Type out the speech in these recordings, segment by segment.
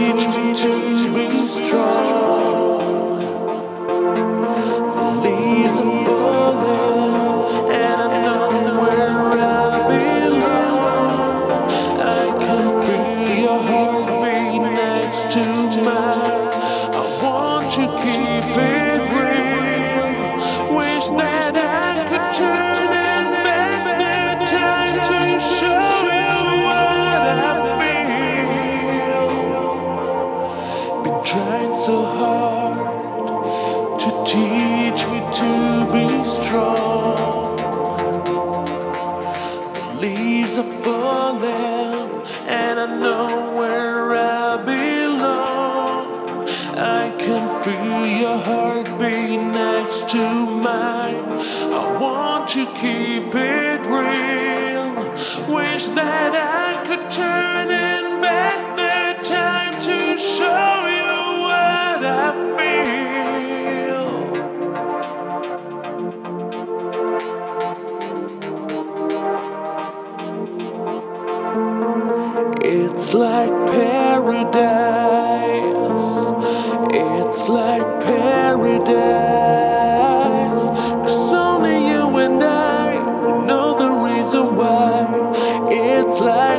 trying so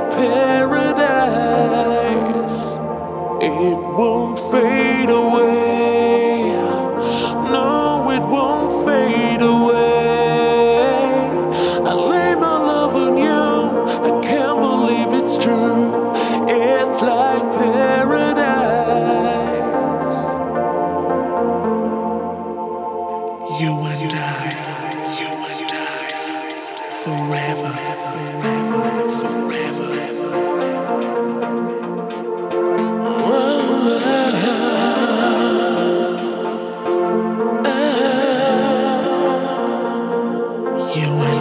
like. You and